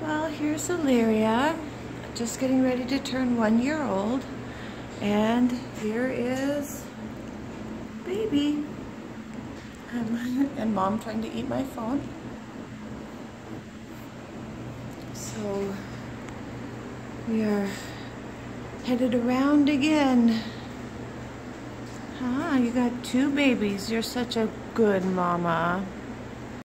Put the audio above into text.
Well, here's Illyria, just getting ready to turn one year old. And here is baby. Um, and mom trying to eat my phone. So we are headed around again. Ah, you got two babies. You're such a good mama.